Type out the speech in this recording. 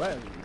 Well.